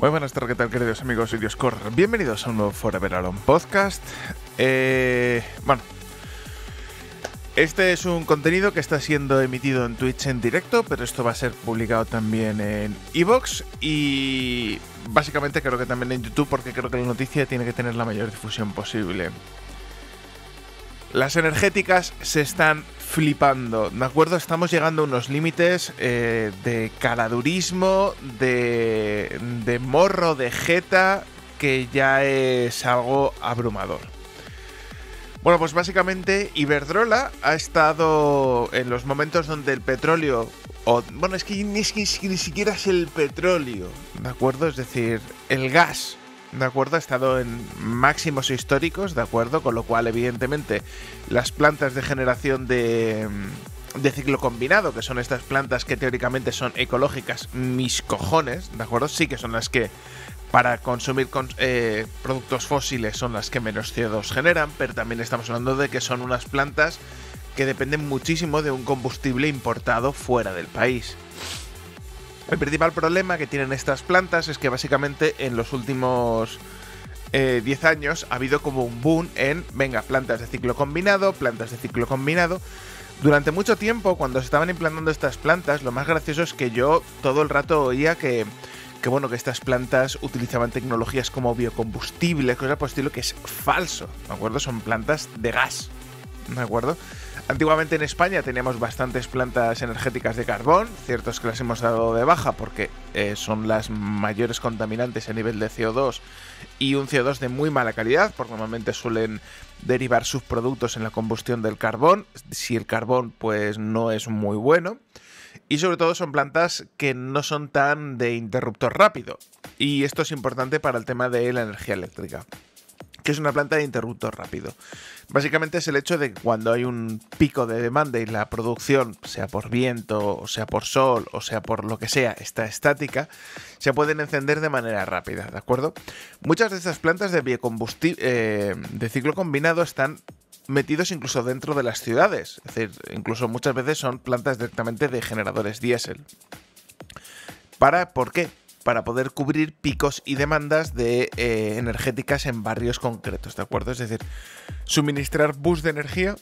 Muy buenas tardes, ¿qué tal queridos amigos y Dioscor? Bienvenidos a un nuevo Forever Alone podcast. Eh, bueno, este es un contenido que está siendo emitido en Twitch en directo, pero esto va a ser publicado también en Evox y básicamente creo que también en YouTube porque creo que la noticia tiene que tener la mayor difusión posible. Las energéticas se están flipando, ¿de acuerdo? Estamos llegando a unos límites eh, de caradurismo, de, de morro, de jeta, que ya es algo abrumador. Bueno, pues básicamente Iberdrola ha estado en los momentos donde el petróleo, bueno, es que ni siquiera es el petróleo, ¿de acuerdo? Es decir, el gas, ¿de acuerdo? Ha estado en máximos históricos, ¿de acuerdo? Con lo cual, evidentemente, las plantas de generación de, de ciclo combinado, que son estas plantas que teóricamente son ecológicas, mis cojones, ¿de acuerdo? Sí que son las que para consumir eh, productos fósiles son las que menos CO2 generan, pero también estamos hablando de que son unas plantas que dependen muchísimo de un combustible importado fuera del país. El principal problema que tienen estas plantas es que básicamente en los últimos 10 eh, años ha habido como un boom en, venga, plantas de ciclo combinado, plantas de ciclo combinado. Durante mucho tiempo, cuando se estaban implantando estas plantas, lo más gracioso es que yo todo el rato oía que que bueno, que estas plantas utilizaban tecnologías como biocombustibles, cosas por estilo, que es falso, ¿de acuerdo? Son plantas de gas, ¿de acuerdo? Antiguamente en España teníamos bastantes plantas energéticas de carbón, cierto es que las hemos dado de baja porque eh, son las mayores contaminantes a nivel de CO2 y un CO2 de muy mala calidad, porque normalmente suelen derivar subproductos en la combustión del carbón, si el carbón pues no es muy bueno. Y sobre todo son plantas que no son tan de interruptor rápido. Y esto es importante para el tema de la energía eléctrica. Que es una planta de interruptor rápido. Básicamente es el hecho de que cuando hay un pico de demanda y la producción, sea por viento, o sea por sol, o sea por lo que sea, está estática, se pueden encender de manera rápida, ¿de acuerdo? Muchas de estas plantas de biocombustible eh, de ciclo combinado están metidos incluso dentro de las ciudades. Es decir, incluso muchas veces son plantas directamente de generadores diésel. ¿Para por qué? Para poder cubrir picos y demandas de eh, energéticas en barrios concretos, ¿de acuerdo? Es decir, suministrar bus de energía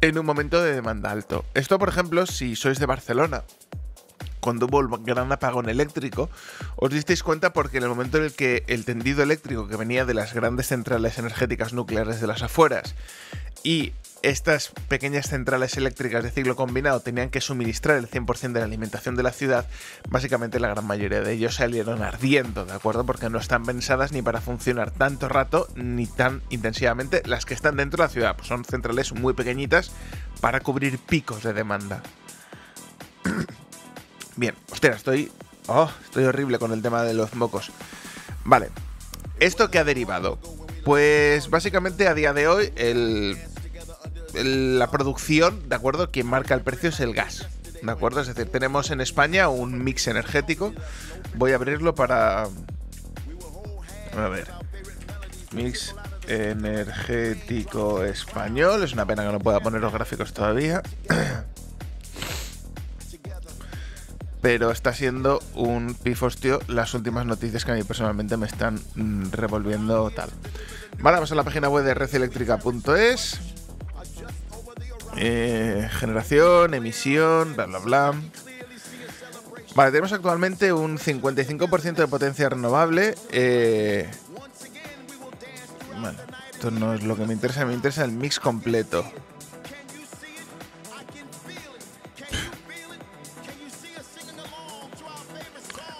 en un momento de demanda alto. Esto, por ejemplo, si sois de Barcelona cuando hubo el gran apagón eléctrico, os disteis cuenta porque en el momento en el que el tendido eléctrico que venía de las grandes centrales energéticas nucleares de las afueras y estas pequeñas centrales eléctricas de ciclo combinado tenían que suministrar el 100% de la alimentación de la ciudad, básicamente la gran mayoría de ellos salieron ardiendo, ¿de acuerdo? Porque no están pensadas ni para funcionar tanto rato ni tan intensivamente las que están dentro de la ciudad, pues son centrales muy pequeñitas para cubrir picos de demanda. Bien, hostia, estoy. Oh, estoy horrible con el tema de los mocos. Vale. ¿Esto qué ha derivado? Pues básicamente a día de hoy el, la producción, ¿de acuerdo? Quien marca el precio es el gas. ¿De acuerdo? Es decir, tenemos en España un mix energético. Voy a abrirlo para. A ver. Mix energético español. Es una pena que no pueda poner los gráficos todavía. pero está siendo un pifostio las últimas noticias que a mí personalmente me están mm, revolviendo tal. Vale, vamos a la página web de redelectrica.es. Eh, generación, emisión, bla bla bla. Vale, tenemos actualmente un 55% de potencia renovable. Eh, esto no es lo que me interesa, me interesa el mix completo.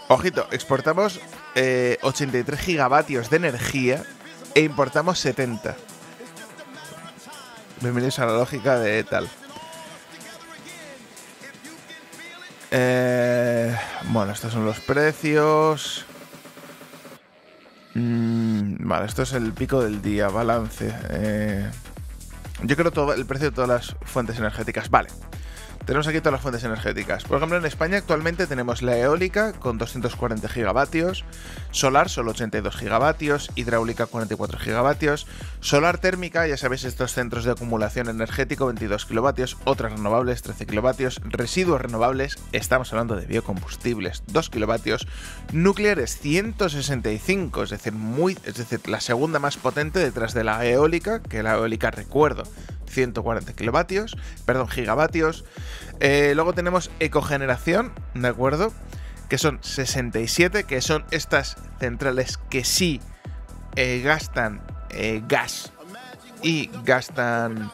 Ojito, exportamos 83 eh, gigavatios de energía e importamos 70. Bienvenidos a la lógica de tal. Eh, bueno, estos son los precios. Mm, vale, esto es el pico del día, balance. Eh, yo creo todo el precio de todas las fuentes energéticas. Vale. Tenemos aquí todas las fuentes energéticas. Por ejemplo, en España actualmente tenemos la eólica con 240 gigavatios, solar solo 82 gigavatios, hidráulica 44 gigavatios, solar térmica, ya sabéis, estos centros de acumulación energético 22 kilovatios, otras renovables 13 kilovatios, residuos renovables, estamos hablando de biocombustibles 2 kilovatios, nucleares 165, es decir, muy, es decir, la segunda más potente detrás de la eólica, que la eólica recuerdo 140 kilovatios, perdón, gigavatios. Eh, luego tenemos ecogeneración, ¿de acuerdo? Que son 67, que son estas centrales que sí eh, gastan eh, gas y gastan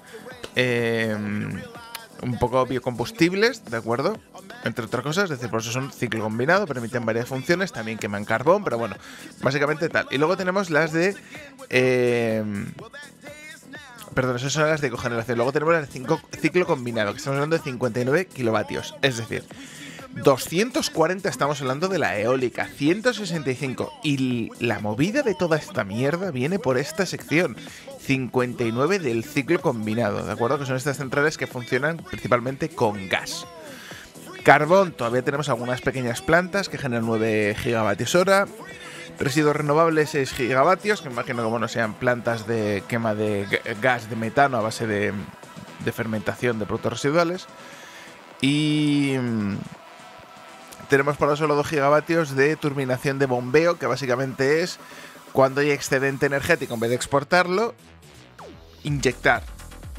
un poco biocombustibles, ¿de acuerdo? Entre otras cosas, es decir, por eso son ciclo combinado, permiten varias funciones, también queman carbón, pero bueno, básicamente tal. Y luego tenemos las de Perdón, esas son las de cogeneración. Luego tenemos las de ciclo combinado, que estamos hablando de 59 kilovatios. Es decir, 240 estamos hablando de la eólica, 165. Y la movida de toda esta mierda viene por esta sección. 59 del ciclo combinado, ¿de acuerdo? Que son estas centrales que funcionan principalmente con gas. Carbón, todavía tenemos algunas pequeñas plantas que generan 9 gigavatios hora. Residuos renovables 6 gigavatios, que imagino como no sean plantas de quema de gas de metano a base de, fermentación de productos residuales. Y mm, tenemos por solo 2 gigavatios de turbinación de bombeo, que básicamente es cuando hay excedente energético, en vez de exportarlo, inyectar.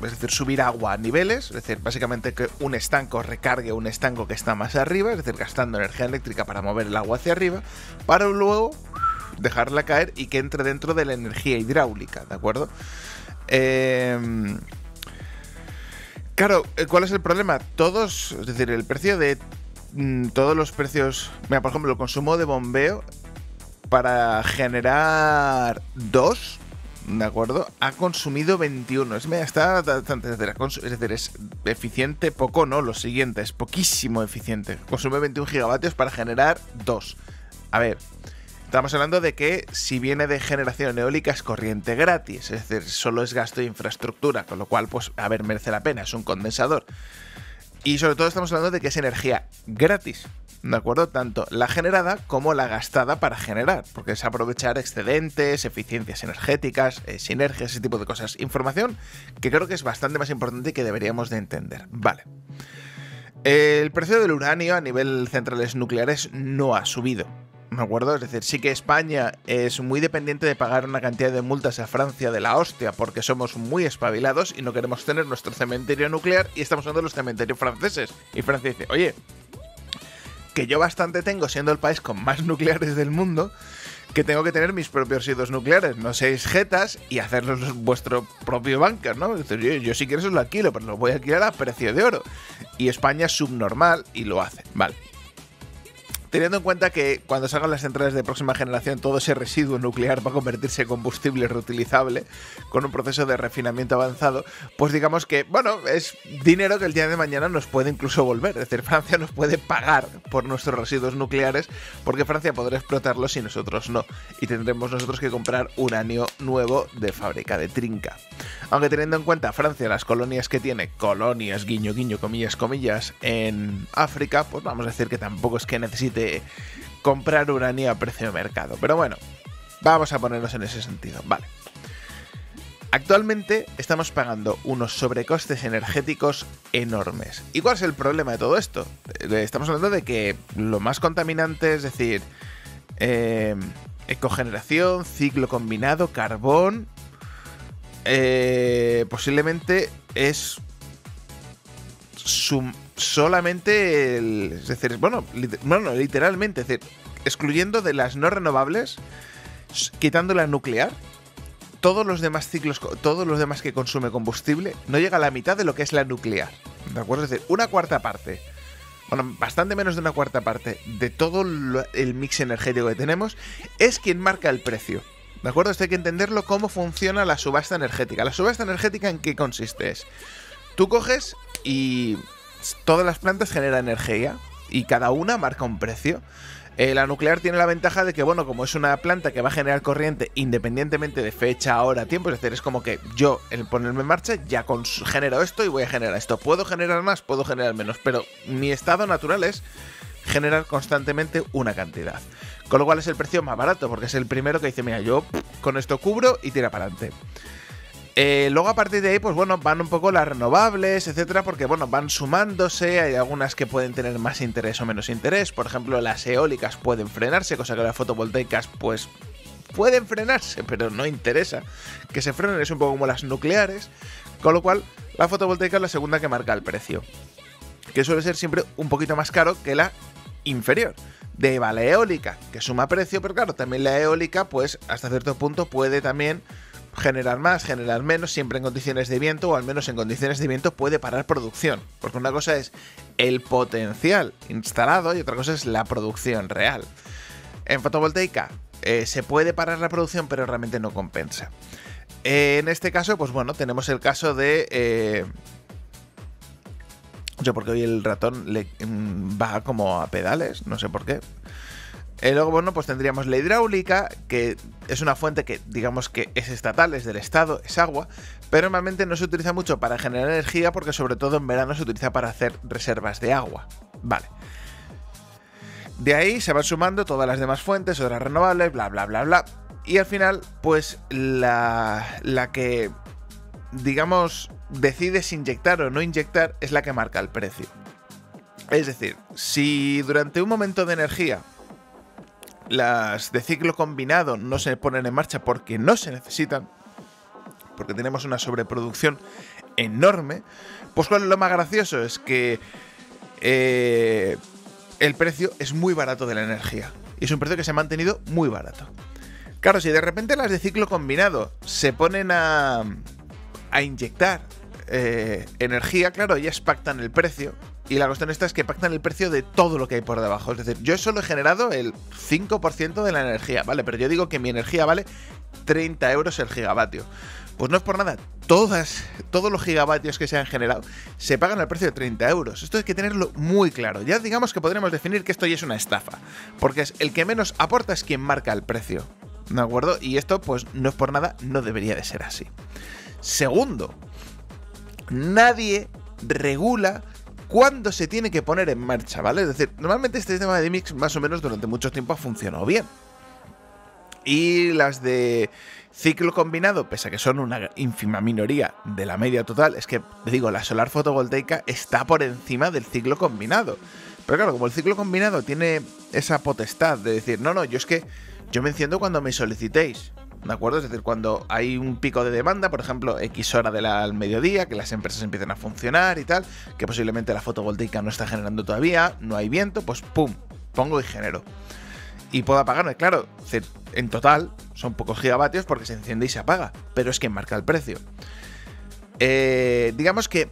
Es decir, subir agua a niveles, es decir, básicamente que un estanco recargue un estanco que está más arriba, es decir, gastando energía eléctrica para mover el agua hacia arriba, para luego dejarla caer y que entre dentro de la energía hidráulica, ¿de acuerdo? Em, claro, eh, ¿cuál es el problema? Todos, es decir, el precio de mm, todos los precios, mira, por ejemplo, el consumo de bombeo para generar dos, ¿de acuerdo? Ha consumido 21. Es, está. Es decir, es eficiente poco, ¿no? Lo siguiente, es poquísimo eficiente. Consume 21 gigavatios para generar dos. A ver, Estamos hablando de que si viene de generación eólica es corriente gratis, es decir, solo es gasto de infraestructura, con lo cual, pues, a ver, merece la pena, es un condensador. Y sobre todo estamos hablando de que es energía gratis, ¿de acuerdo? Tanto la generada como la gastada para generar, porque es aprovechar excedentes, eficiencias energéticas, eh, sinergias, ese tipo de cosas. Información que creo que es bastante más importante y que deberíamos de entender. Vale. El precio del uranio a nivel centrales nucleares no ha subido. ¿Me acuerdo? Es decir, sí que España es muy dependiente de pagar una cantidad de multas a Francia de la hostia porque somos muy espabilados y no queremos tener nuestro cementerio nuclear y estamos usando los cementerios franceses. Y Francia dice, oye, que yo bastante tengo siendo el país con más nucleares del mundo, que tengo que tener mis propios residuos nucleares, no seis jetas y hacerlos vuestro propio banca, ¿no? yo, yo si quieres os lo alquilo, pero lo voy a alquilar a precio de oro. Y España es subnormal y lo hace, vale. Teniendo en cuenta que cuando salgan las centrales de próxima generación todo ese residuo nuclear va a convertirse en combustible reutilizable con un proceso de refinamiento avanzado, pues digamos que, bueno, es dinero que el día de mañana nos puede incluso volver. Es decir, Francia nos puede pagar por nuestros residuos nucleares porque Francia podrá explotarlos y nosotros no. Y tendremos nosotros que comprar uranio nuevo de fábrica de trinca. Aunque teniendo en cuenta Francia las colonias que tiene, colonias, guiño, guiño, comillas, comillas, en África, pues vamos a decir que tampoco es que necesite comprar uranio a precio de mercado. Pero bueno, vamos a ponernos en ese sentido. Vale. Actualmente estamos pagando unos sobrecostes energéticos enormes. ¿Y cuál es el problema de todo esto? Eh, estamos hablando de que lo más contaminante, es decir, eh, ecogeneración, ciclo combinado, carbón, eh, posiblemente es solamente el, es decir, bueno, bueno, literalmente, es decir, excluyendo de las no renovables, quitando la nuclear, todos los demás ciclos, todos los demás que consume combustible, no llega a la mitad de lo que es la nuclear. ¿De acuerdo? Es decir, una cuarta parte, bueno, bastante menos de una cuarta parte de todo el mix energético que tenemos, es quien marca el precio. ¿De acuerdo? Esto hay que entenderlo cómo funciona la subasta energética. ¿La subasta energética en qué consiste? Es, tú coges y todas las plantas generan energía y cada una marca un precio. Eh, la nuclear tiene la ventaja de que, bueno, como es una planta que va a generar corriente independientemente de fecha, hora, tiempo, es decir, es como que yo, el ponerme en marcha, ya genero esto y voy a generar esto. Puedo generar más, puedo generar menos, pero mi estado natural es generar constantemente una cantidad. Con lo cual es el precio más barato, porque es el primero que dice, mira, yo con esto cubro y tira para adelante. Eh, luego a partir de ahí, pues bueno, van un poco las renovables, etcétera, porque bueno, van sumándose, hay algunas que pueden tener más interés o menos interés, por ejemplo, las eólicas pueden frenarse, cosa que las fotovoltaicas pues pueden frenarse, pero no interesa que se frenen, es un poco como las nucleares, con lo cual la fotovoltaica es la segunda que marca el precio, que suele ser siempre un poquito más caro que la inferior. De la eólica, que suma precio, pero claro, también la eólica, pues hasta cierto punto puede también generar más, generar menos, siempre en condiciones de viento, o al menos en condiciones de viento puede parar producción. Porque una cosa es el potencial instalado y otra cosa es la producción real. En fotovoltaica eh, se puede parar la producción, pero realmente no compensa. Eh, en este caso, pues bueno, tenemos el caso de... Eh, yo porque hoy el ratón le mm, va como a pedales, no sé por qué. Y luego, bueno, pues tendríamos la hidráulica, que es una fuente que digamos que es estatal, es del Estado, es agua, pero normalmente no se utiliza mucho para generar energía porque sobre todo en verano se utiliza para hacer reservas de agua. Vale. De ahí se van sumando todas las demás fuentes, otras renovables, bla, bla, bla, bla. Y al final, pues la, la que, digamos, decides inyectar o no inyectar es la que marca el precio. Es decir, si durante un momento de energía las de ciclo combinado no se ponen en marcha porque no se necesitan, porque tenemos una sobreproducción enorme, pues lo más gracioso es que eh, el precio es muy barato de la energía. Y es un precio que se ha mantenido muy barato. Claro, si de repente las de ciclo combinado se ponen a, a inyectar eh, energía, claro, ellas pactan el precio. Y la cuestión esta es que pactan el precio de todo lo que hay por debajo. Es decir, yo solo he generado el 5% de la energía, ¿vale? Pero yo digo que mi energía vale 30 euros el gigavatio. Pues no es por nada, todas, todos los gigavatios que se han generado se pagan al precio de 30 euros. Esto hay que tenerlo muy claro. Ya digamos que podríamos definir que esto ya es una estafa, porque es el que menos aporta es quien marca el precio. ¿De acuerdo? Y esto, pues no es por nada, no debería de ser así. Segundo, nadie regula cuándo se tiene que poner en marcha, ¿vale? Es decir, normalmente este sistema de mix más o menos durante mucho tiempo ha funcionado bien. Y las de ciclo combinado, pese a que son una ínfima minoría de la media total, es que, digo, la solar fotovoltaica está por encima del ciclo combinado. Pero claro, como el ciclo combinado tiene esa potestad de decir, no, no, yo es que yo me enciendo cuando me solicitéis. ¿De acuerdo? Es decir, cuando hay un pico de demanda, por ejemplo, X hora del mediodía, que las empresas empiezan a funcionar y tal, que posiblemente la fotovoltaica no está generando todavía, no hay viento, pues pum, pongo y genero. Y puedo apagarme, claro, en total son pocos gigavatios porque se enciende y se apaga, pero es quien marca el precio. Eh, digamos que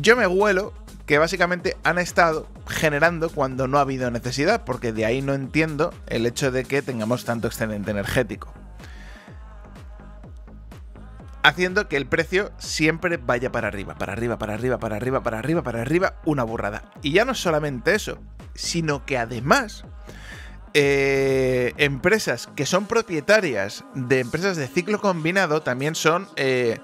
yo me huelo que básicamente han estado generando cuando no ha habido necesidad, porque de ahí no entiendo el hecho de que tengamos tanto excedente energético haciendo que el precio siempre vaya para arriba, para arriba, para arriba, para arriba, para arriba, para arriba, una burrada. Y ya no solamente eso, sino que además eh, empresas que son propietarias de empresas de ciclo combinado también son, eh,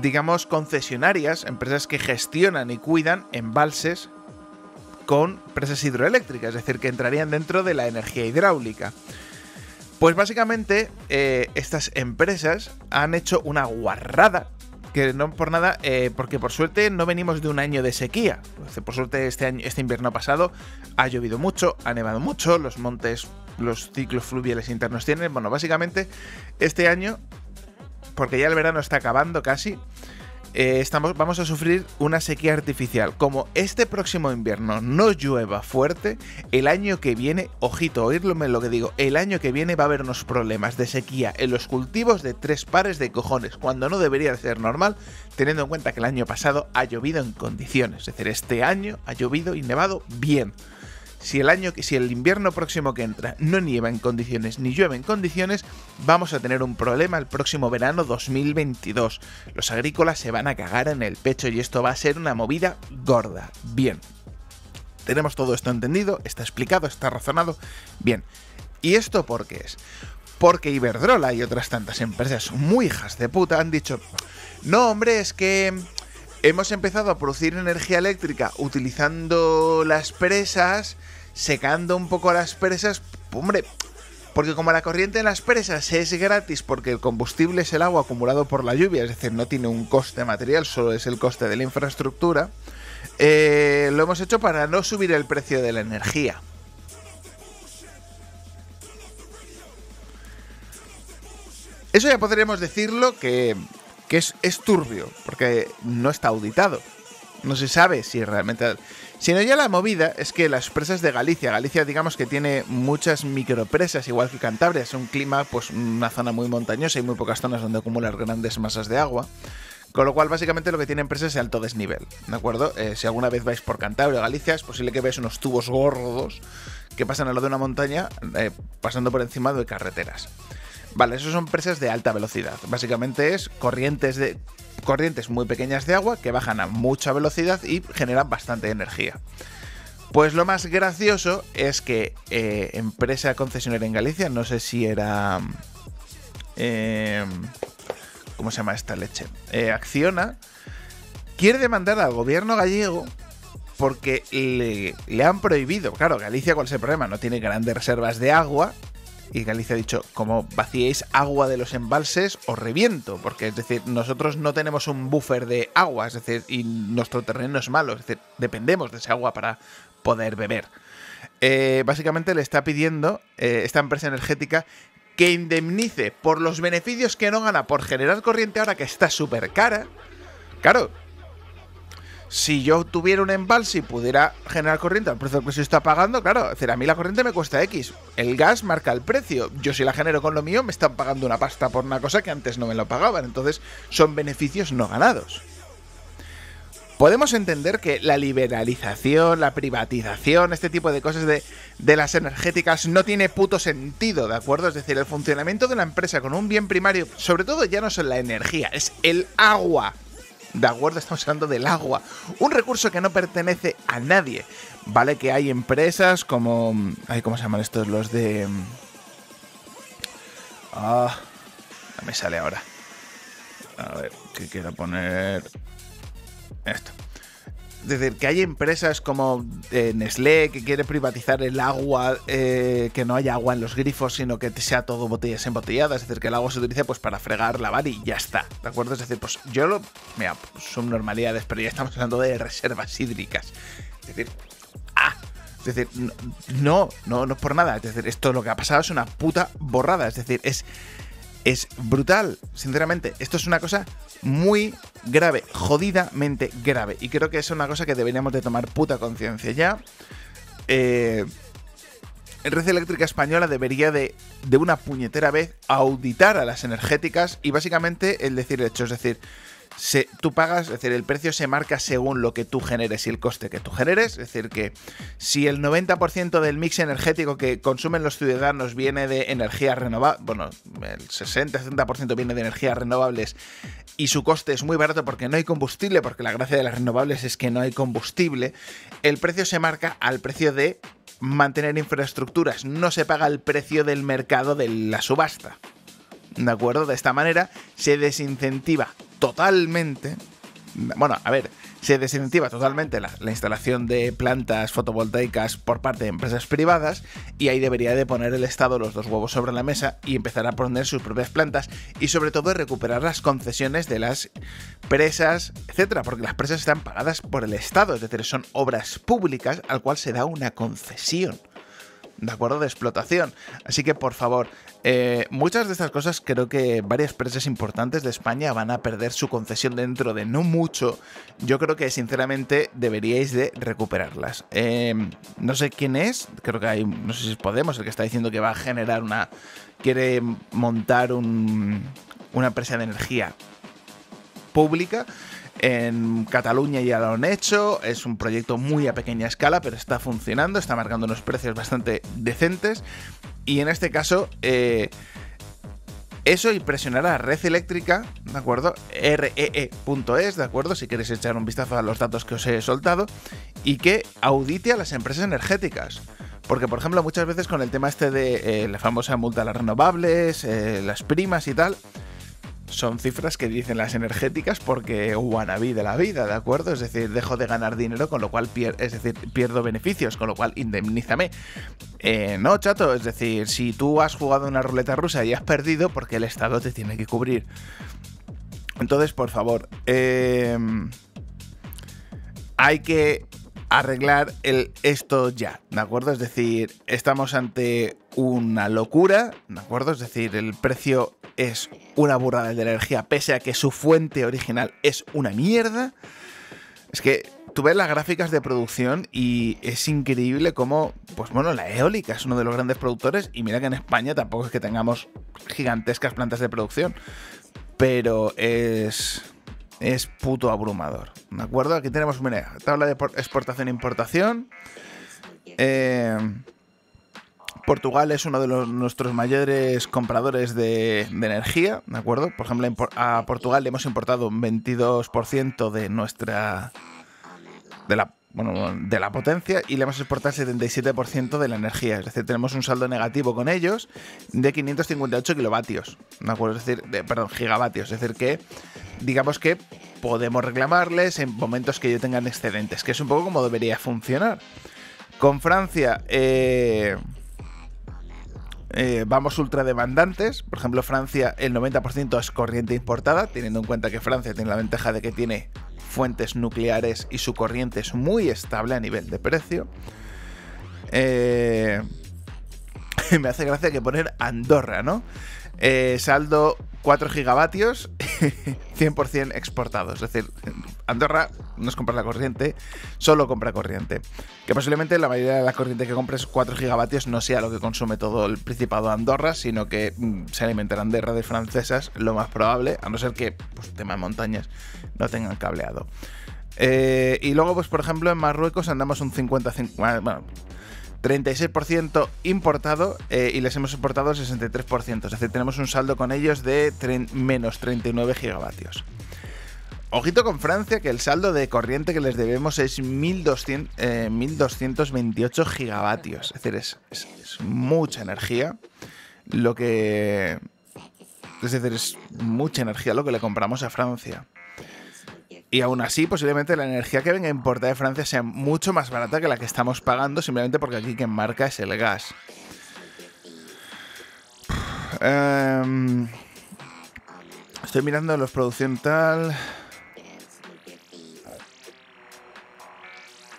digamos, concesionarias, empresas que gestionan y cuidan embalses con presas hidroeléctricas, es decir, que entrarían dentro de la energía hidráulica. Pues básicamente eh, estas empresas han hecho una guarrada que no por nada, eh, porque por suerte no venimos de un año de sequía. Por suerte este, año, este invierno pasado ha llovido mucho, ha nevado mucho, los montes, los ciclos fluviales internos tienen. Bueno, básicamente este año, porque ya el verano está acabando casi, eh, estamos, vamos a sufrir una sequía artificial. Como este próximo invierno no llueva fuerte, el año que viene, ojito, oírlo lo que digo, el año que viene va a haber unos problemas de sequía en los cultivos de tres pares de cojones, cuando no debería ser normal, teniendo en cuenta que el año pasado ha llovido en condiciones. Es decir, este año ha llovido y nevado bien si el año si el invierno próximo que entra no nieva en condiciones ni llueve en condiciones, vamos a tener un problema el próximo verano 2022. Los agrícolas se van a cagar en el pecho y esto va a ser una movida gorda. Bien. tenemos todo esto entendido, está explicado, está razonado. Bien, ¿y esto por qué es? Porque Iberdrola y otras tantas empresas muy hijas de puta han dicho, no hombre, es que hemos empezado a producir energía eléctrica utilizando las presas, secando un poco las presas, hombre, porque como la corriente en las presas es gratis porque el combustible es el agua acumulado por la lluvia, es decir, no tiene un coste material, solo es el coste de la infraestructura, eh, lo hemos hecho para no subir el precio de la energía. Eso ya podríamos decirlo que, es, es turbio, porque no está auditado. No se sabe si realmente... Sino ya la movida es que las presas de Galicia, Galicia digamos que tiene muchas micropresas, igual que Cantabria, es un clima, pues una zona muy montañosa y muy pocas zonas donde acumular grandes masas de agua. Con lo cual, básicamente lo que tiene empresas es alto desnivel, ¿de acuerdo? Eh, si alguna vez vais por Cantabria o Galicia, es posible que veáis unos tubos gordos que pasan a lo de una montaña, eh, pasando por encima de carreteras. Vale, esos son presas de alta velocidad. Básicamente es corrientes de corrientes muy pequeñas de agua que bajan a mucha velocidad y generan bastante energía. Pues lo más gracioso es que eh, empresa concesionaria en Galicia, no sé si era... Em, ¿Cómo se llama esta leche? Eh, Acciona, quiere demandar al gobierno gallego porque le, le, han prohibido. Claro, Galicia, ¿cuál es el problema? No tiene grandes reservas de agua y Galicia ha dicho, como vaciéis agua de los embalses, os reviento, porque es decir, nosotros no tenemos un buffer de agua, es decir, y nuestro terreno es malo, es decir, dependemos de esa agua para poder beber. Eh, básicamente le está pidiendo eh, esta empresa energética que indemnice por los beneficios que no gana por generar corriente ahora que está súper cara. Claro, si yo tuviera un embalse y pudiera generar corriente al precio que se está pagando, claro, decir, a mí la corriente me cuesta X. El gas marca el precio. Yo si la genero con lo mío me están pagando una pasta por una cosa que antes no me lo pagaban. Entonces son beneficios no ganados. Podemos entender que la liberalización, la privatización, este tipo de cosas de, de las energéticas no tiene puto sentido, ¿de acuerdo? Es decir, el funcionamiento de la empresa con un bien primario, sobre todo ya no es la energía, es el agua de acuerdo, estamos hablando del agua, un recurso que no pertenece a nadie. Vale que hay empresas como... ¿Cómo se llaman estos? Los de... Ah, no me sale ahora. A ver, ¿qué quiero poner? Esto. Es decir, que hay empresas como eh, Nestlé que quiere privatizar el agua, eh, que no haya agua en los grifos, sino que sea todo botellas embotelladas. Es decir, que el agua se utilice pues para fregar, lavar y ya está. ¿De acuerdo? Es decir, pues yo lo. Mira, son normalidades, pero ya estamos hablando de reservas hídricas. Es decir. ¡Ah! Es decir, no, no, no es por nada. Es decir, esto lo que ha pasado es una puta borrada. Es decir, es es brutal, sinceramente. Esto es una cosa muy grave, jodidamente grave. Y creo que es una cosa que deberíamos de tomar puta conciencia ya. Eh, Red Eléctrica Española debería de, de una puñetera vez auditar a las energéticas y básicamente el decir hecho, es decir, tú pagas, es decir, el precio se marca según lo que tú generes y el coste que tú generes. Es decir, que si el 90% del mix energético que consumen los ciudadanos viene de energías renovables, bueno, el 60-70% viene de energías renovables y su coste es muy barato porque no hay combustible, porque la gracia de las renovables es que no hay combustible, el precio se marca al precio de mantener infraestructuras, no se paga el precio del mercado de la subasta. ¿De acuerdo? De esta manera se desincentiva totalmente. Bueno, a ver, se desincentiva totalmente la, instalación de plantas fotovoltaicas por parte de empresas privadas y ahí debería de poner el Estado los dos huevos sobre la mesa y empezar a poner sus propias plantas y sobre todo recuperar las concesiones de las presas, etcétera, porque las presas están pagadas por el Estado, es decir, son obras públicas al cual se da una concesión. ¿De acuerdo? De explotación. Así que, por favor, eh, muchas de estas cosas creo que varias empresas importantes de España van a perder su concesión dentro de no mucho. Yo creo que sinceramente deberíais de recuperarlas. Em, no sé quién es, creo que hay, no sé si es Podemos el que está diciendo que va a generar una... quiere montar un, una empresa de energía pública. En Cataluña ya lo han hecho, es un proyecto muy a pequeña escala, pero está funcionando, está marcando unos precios bastante decentes. Y en este caso, eh, eso impresionará a Red Eléctrica, ¿de acuerdo? ree.es, ¿de acuerdo? Si queréis echar un vistazo a los datos que os he soltado. y que audite a las empresas energéticas. Porque, por ejemplo, muchas veces con el tema este de eh, la famosa multa a las renovables, eh, las primas y tal, son cifras que dicen las energéticas porque wannabe de la vida, ¿de acuerdo? Es decir, dejo de ganar dinero, con lo cual es decir, pierdo beneficios, con lo cual indemnízame. Eh, no, chato, es decir, si tú has jugado una ruleta rusa y has perdido, porque el Estado te tiene que cubrir. Entonces, por favor, hay que arreglar el esto ya, ¿de acuerdo? Es decir, estamos ante una locura, ¿de acuerdo? Es decir, el precio es una burrada de energía, pese a que su fuente original es una mierda. Es que tú ves las gráficas de producción y es increíble cómo, pues bueno, la eólica es uno de los grandes productores y mira que en España tampoco es que tengamos gigantescas plantas de producción, pero es es puto abrumador. ¿De acuerdo? Aquí tenemos una tabla de exportación-importación. Eh, Portugal es uno de nuestros mayores compradores de, energía, ¿de acuerdo? Por ejemplo, a Portugal le hemos importado un 22% de nuestra. de la, bueno, de la potencia y le hemos exportado el 77% de la energía. Es decir, tenemos un saldo negativo con ellos de 558 kilovatios, ¿de acuerdo? Decir, perdón, gigavatios. Es decir, que digamos que podemos reclamarles en momentos que ellos tengan excedentes, que es un poco como debería funcionar. Con Francia, eh, eh, vamos ultra demandantes. Por ejemplo, Francia, el 90% es corriente importada, teniendo en cuenta que Francia tiene la ventaja de que tiene fuentes nucleares y su corriente es muy estable a nivel de precio. Eh, me hace gracia que poner Andorra, ¿no? Eh, saldo 4 gigavatios, 100% exportados. Es decir, Andorra no es comprar la corriente, solo compra corriente. Que posiblemente la mayoría de la corriente que compres 4 gigavatios no sea lo que consume todo el Principado de Andorra, sino que mm, se alimentarán de redes francesas, lo más probable, a no ser que, pues, tema de montañas, no tengan cableado. Eh, y luego, pues por ejemplo, en Marruecos andamos un 50-50. Bueno, 36% importado eh, y les hemos importado el 63%. Es decir, tenemos un saldo con ellos de menos 39 gigavatios. Ojito con Francia, que el saldo de corriente que les debemos es 1200, 1228 eh, gigavatios. Es decir, es, mucha energía. Lo que. Es decir, es mucha energía lo que le compramos a Francia. Y aún así, posiblemente la energía que venga importada de Francia sea mucho más barata que la que estamos pagando, simplemente porque aquí quien marca es el gas. Em, estoy mirando los producción tal.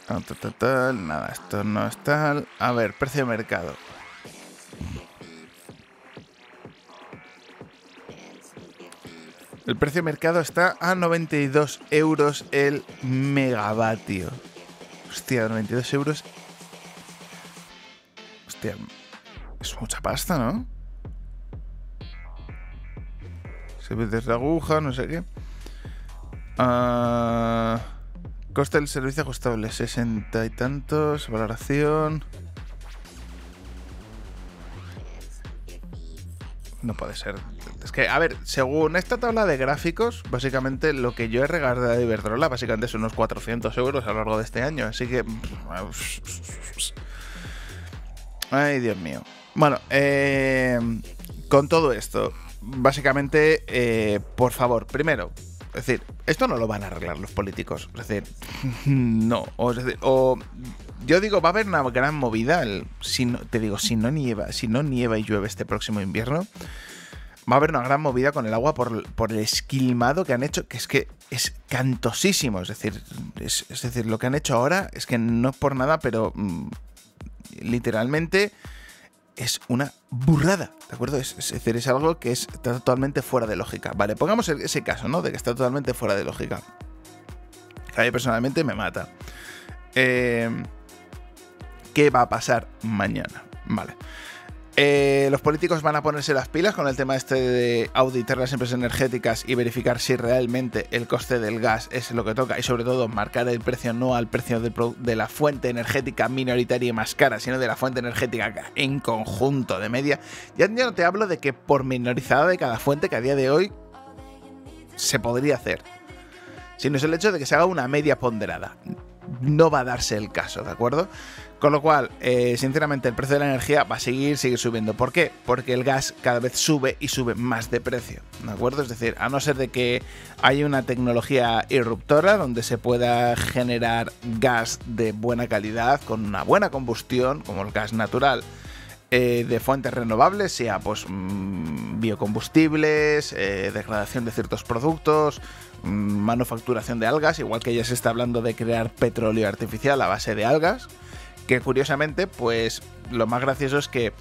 Ah, nada, esto no es tal. A ver, precio de mercado. El precio de mercado está a 92 euros el megavatio. Hostia, 92 euros. Hostia, es mucha pasta, ¿no? Servicios de aguja, no sé qué. Ah, coste del servicio ajustable, 60 y tantos. Valoración. No puede ser. Es que, a ver, según esta tabla de gráficos, básicamente lo que yo he regalado de Iberdrola, básicamente son unos 400 euros a lo largo de este año. Así que. Ay, Dios mío. Bueno, eh, con todo esto, básicamente, eh, por favor, primero, es decir, esto no lo van a arreglar los políticos. Es decir, no. O, es decir, o yo digo, va a haber una gran movida. si no, te digo, si no nieva, si no nieva y llueve este próximo invierno, va a haber una gran movida con el agua por, el esquilmado que han hecho, que es que es cantosísimo. Es decir, es, decir, lo que han hecho ahora es que no es por nada, pero mm, literalmente es una burrada, ¿de acuerdo? Es, decir, es algo que está totalmente fuera de lógica. Vale, pongamos ese caso, ¿no? De que está totalmente fuera de lógica. A mí personalmente me mata. Eh, qué va a pasar mañana. Vale. Eh, los políticos van a ponerse las pilas con el tema este de auditar las empresas energéticas y verificar si realmente el coste del gas es lo que toca y sobre todo marcar el precio no al precio de, la fuente energética minoritaria y más cara, sino de la fuente energética en conjunto de media. Ya, ya no te hablo de que por minorizada de cada fuente que a día de hoy se podría hacer, sino es el hecho de que se haga una media ponderada no va a darse el caso, ¿de acuerdo? Con lo cual, eh, sinceramente, el precio de la energía va a seguir, seguir subiendo. ¿Por qué? Porque el gas cada vez sube y sube más de precio, ¿de acuerdo? Es decir, a no ser de que haya una tecnología irruptora donde se pueda generar gas de buena calidad, con una buena combustión, como el gas natural, eh, de fuentes renovables, sea pues mm, biocombustibles, eh, degradación de ciertos productos, mm, manufacturación de algas, igual que ya se está hablando de crear petróleo artificial a base de algas, que curiosamente, pues lo más gracioso es que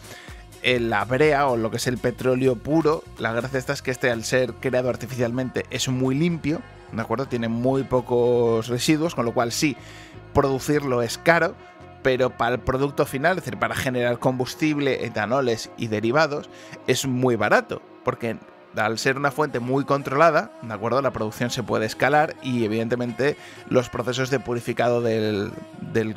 la brea o lo que es el petróleo puro, la gracia esta es que este al ser creado artificialmente es muy limpio, ¿de acuerdo? Tiene muy pocos residuos, con lo cual sí, producirlo es caro, pero para el producto final, es decir, para generar combustible, etanoles y derivados, es muy barato, porque al ser una fuente muy controlada, ¿de acuerdo? La producción se puede escalar y evidentemente los procesos de purificado del,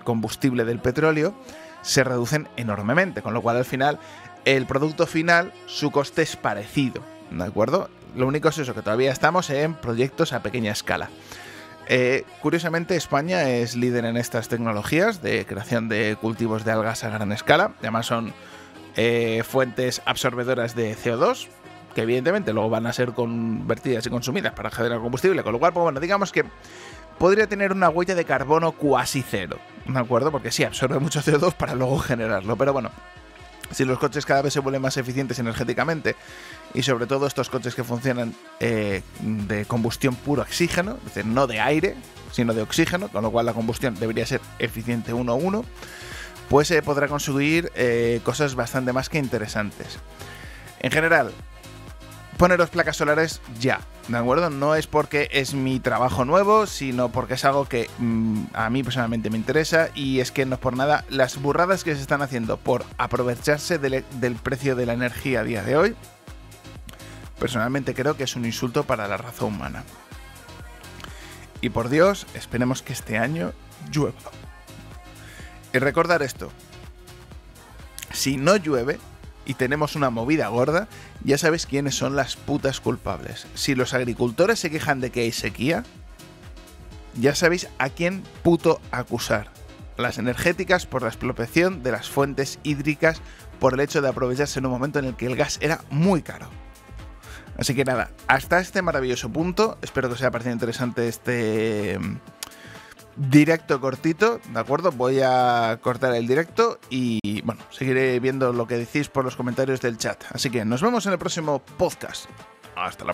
combustible del petróleo se reducen enormemente, con lo cual al final el producto final, su coste es parecido, ¿de acuerdo? Lo único es eso, que todavía estamos en proyectos a pequeña escala. Eh, curiosamente, España es líder en estas tecnologías de creación de cultivos de algas a gran escala. Además, son eh, fuentes absorbedoras de CO2, que evidentemente luego van a ser convertidas y consumidas para generar combustible. Con lo cual, pues bueno, digamos que podría tener una huella de carbono cuasi cero. ¿De acuerdo? Porque sí, absorbe mucho CO2 para luego generarlo. Pero bueno, si los coches cada vez se vuelven más eficientes energéticamente y sobre todo estos coches que funcionan eh, de combustión puro oxígeno, es decir, no de aire, sino de oxígeno, con lo cual la combustión debería ser eficiente uno a uno, pues se podrá conseguir eh, cosas bastante más que interesantes. En general, poneros placas solares ya, ¿de acuerdo? No es porque es mi trabajo nuevo, sino porque es algo que mm, a mí personalmente me interesa y es que no es por nada las burradas que se están haciendo por aprovecharse del, del precio de la energía a día de hoy, personalmente creo que es un insulto para la raza humana. Y por Dios, esperemos que este año llueva. Y recordar esto, si no llueve, y tenemos una movida gorda, ya sabéis quiénes son las putas culpables. Si los agricultores se quejan de que hay sequía, ya sabéis a quién puto acusar. Las energéticas por la expropiación de las fuentes hídricas por el hecho de aprovecharse en un momento en el que el gas era muy caro. Así que nada, hasta este maravilloso punto, espero que os haya parecido interesante este directo cortito, ¿de acuerdo? Voy a cortar el directo y bueno, seguiré viendo lo que decís por los comentarios del chat. Así que nos vemos en el próximo podcast. Hasta la próxima.